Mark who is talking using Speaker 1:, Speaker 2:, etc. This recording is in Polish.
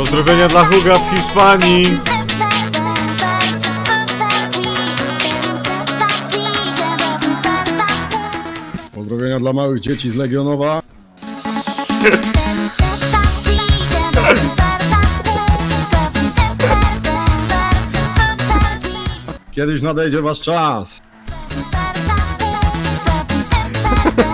Speaker 1: Pozdrowienia dla Huga w Hiszpanii.
Speaker 2: Pozdrowienia dla małych dzieci z Legionowa. Kiedyś nadejdzie wasz czas.